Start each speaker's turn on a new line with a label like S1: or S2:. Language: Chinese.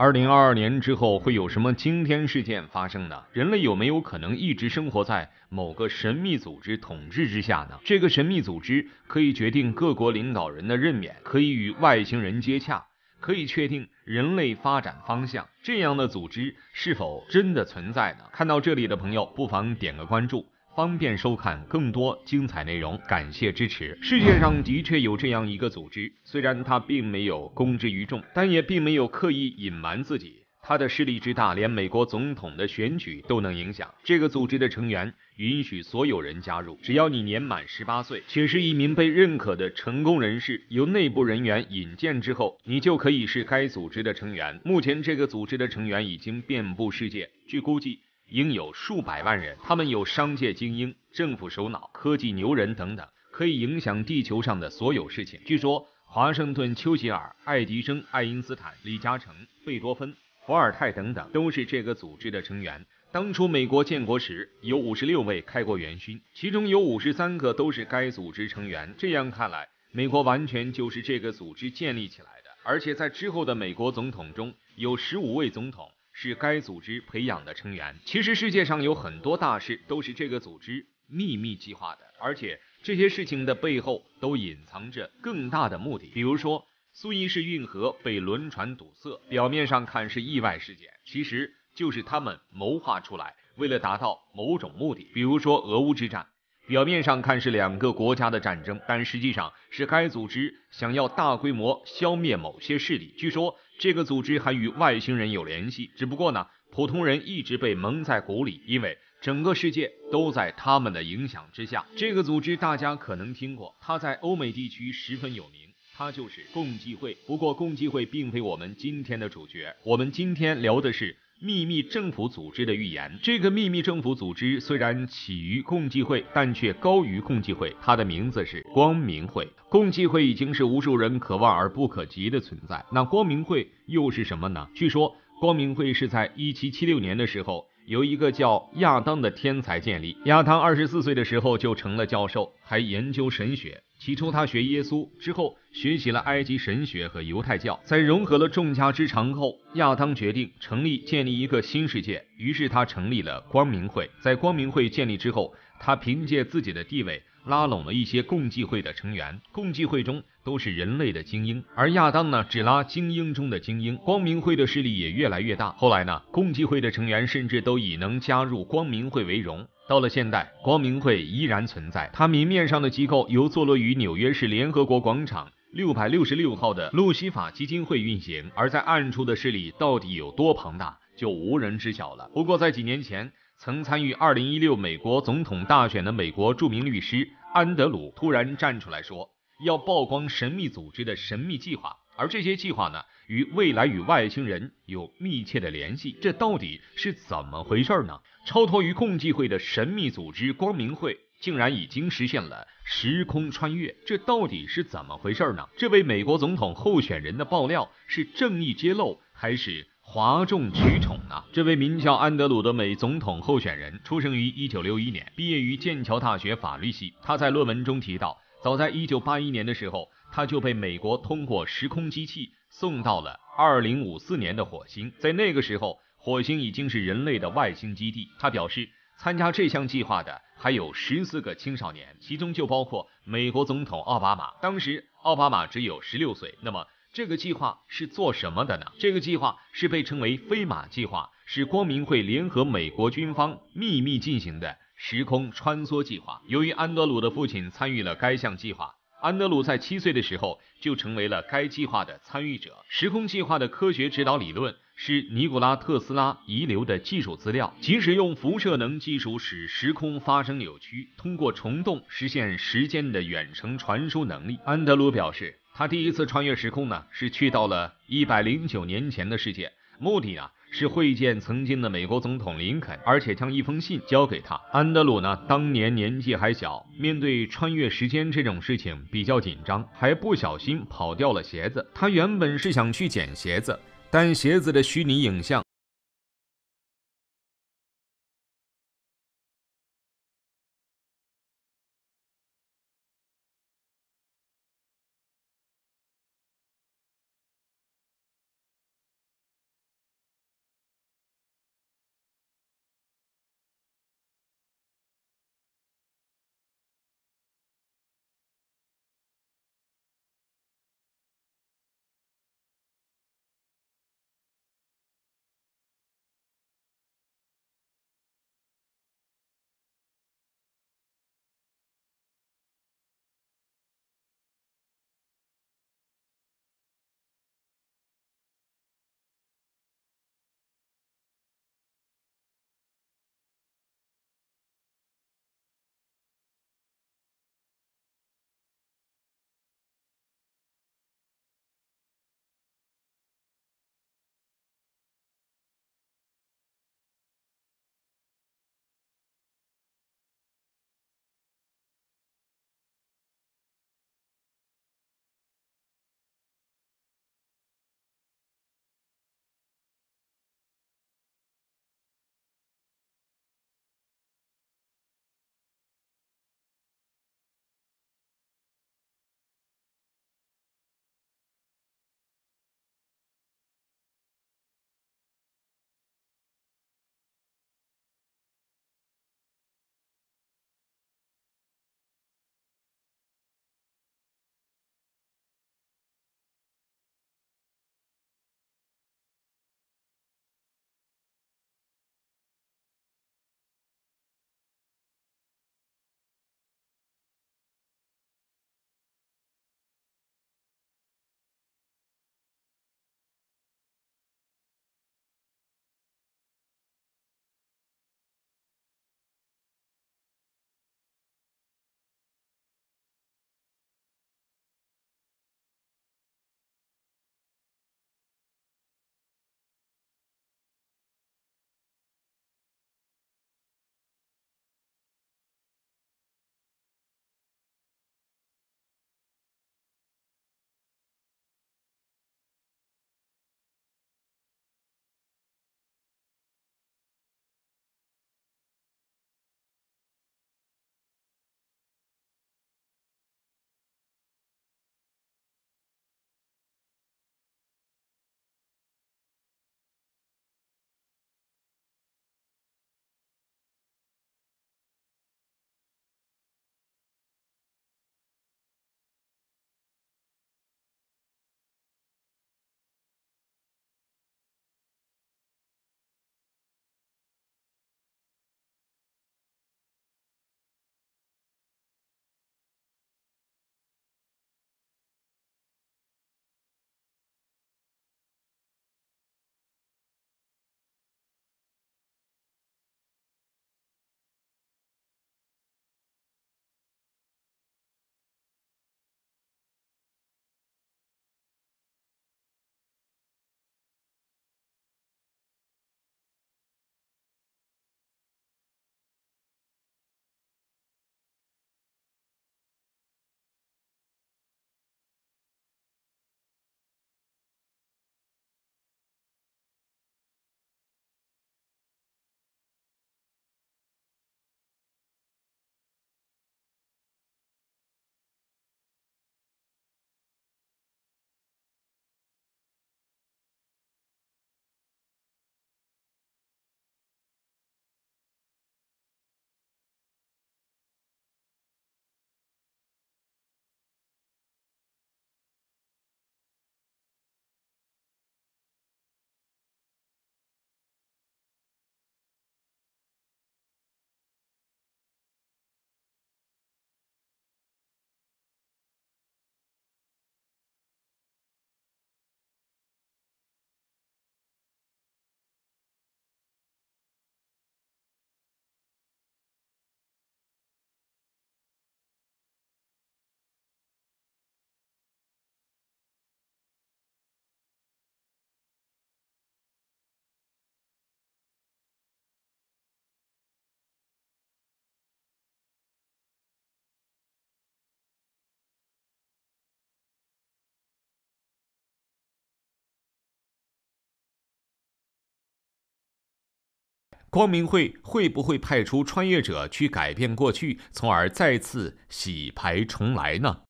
S1: 二零二二年之后会有什么惊天事件发生呢？人类有没有可能一直生活在某个神秘组织统治之下呢？这个神秘组织可以决定各国领导人的任免，可以与外星人接洽，可以确定人类发展方向。这样的组织是否真的存在呢？看到这里的朋友，不妨点个关注。方便收看更多精彩内容，感谢支持。世界上的确有这样一个组织，虽然它并没有公之于众，但也并没有刻意隐瞒自己。它的势力之大，连美国总统的选举都能影响。这个组织的成员允许所有人加入，只要你年满十八岁，且是一名被认可的成功人士，由内部人员引荐之后，你就可以是该组织的成员。目前，这个组织的成员已经遍布世界，据估计。应有数百万人，他们有商界精英、政府首脑、科技牛人等等，可以影响地球上的所有事情。据说，华盛顿、丘吉尔、爱迪生、爱因斯坦、李嘉诚、贝多芬、伏尔泰等等，都是这个组织的成员。当初美国建国时，有五十六位开国元勋，其中有五十三个都是该组织成员。这样看来，美国完全就是这个组织建立起来的。而且在之后的美国总统中，有十五位总统。是该组织培养的成员。其实世界上有很多大事都是这个组织秘密计划的，而且这些事情的背后都隐藏着更大的目的。比如说，苏伊士运河被轮船堵塞，表面上看是意外事件，其实就是他们谋划出来，为了达到某种目的。比如说俄乌之战，表面上看是两个国家的战争，但实际上是该组织想要大规模消灭某些势力。据说。这个组织还与外星人有联系，只不过呢，普通人一直被蒙在鼓里，因为整个世界都在他们的影响之下。这个组织大家可能听过，它在欧美地区十分有名，它就是共济会。不过，共济会并非我们今天的主角，我们今天聊的是。秘密政府组织的预言。这个秘密政府组织虽然起于共济会，但却高于共济会。它的名字是光明会。共济会已经是无数人可望而不可及的存在。那光明会又是什么呢？据说光明会是在一七七六年的时候。由一个叫亚当的天才建立。亚当二十四岁的时候就成了教授，还研究神学。起初他学耶稣，之后学习了埃及神学和犹太教。在融合了众家之长后，亚当决定成立建立一个新世界。于是他成立了光明会。在光明会建立之后，他凭借自己的地位。拉拢了一些共济会的成员，共济会中都是人类的精英，而亚当呢，只拉精英中的精英。光明会的势力也越来越大。后来呢，共济会的成员甚至都以能加入光明会为荣。到了现代，光明会依然存在，它明面上的机构由坐落于纽约市联合国广场六百六十六号的路西法基金会运行，而在暗处的势力到底有多庞大，就无人知晓了。不过在几年前，曾参与二零一六美国总统大选的美国著名律师。安德鲁突然站出来说，要曝光神秘组织的神秘计划，而这些计划呢，与未来与外星人有密切的联系。这到底是怎么回事呢？超脱于共济会的神秘组织光明会，竟然已经实现了时空穿越，这到底是怎么回事呢？这位美国总统候选人的爆料是正义揭露，还是？哗众取宠呢？这位名叫安德鲁的美总统候选人，出生于一九六一年，毕业于剑桥大学法律系。他在论文中提到，早在一九八一年的时候，他就被美国通过时空机器送到了二零五四年的火星。在那个时候，火星已经是人类的外星基地。他表示，参加这项计划的还有十四个青少年，其中就包括美国总统奥巴马。当时奥巴马只有十六岁。那么。这个计划是做什么的呢？这个计划是被称为“飞马计划”，是光明会联合美国军方秘密进行的时空穿梭计划。由于安德鲁的父亲参与了该项计划，安德鲁在七岁的时候就成为了该计划的参与者。时空计划的科学指导理论是尼古拉特斯拉遗留的技术资料，即使用辐射能技术使时空发生扭曲，通过虫洞实现时间的远程传输能力。安德鲁表示。他第一次穿越时空呢，是去到了一百零九年前的世界，目的啊是会见曾经的美国总统林肯，而且将一封信交给他。安德鲁呢，当年年纪还小，面对穿越时间这种事情比较紧张，还不小心跑掉了鞋子。他原本是想去捡鞋子，但鞋子的虚拟影像。光明会会不会派出穿越者去改变过去，从而再次洗牌重来呢？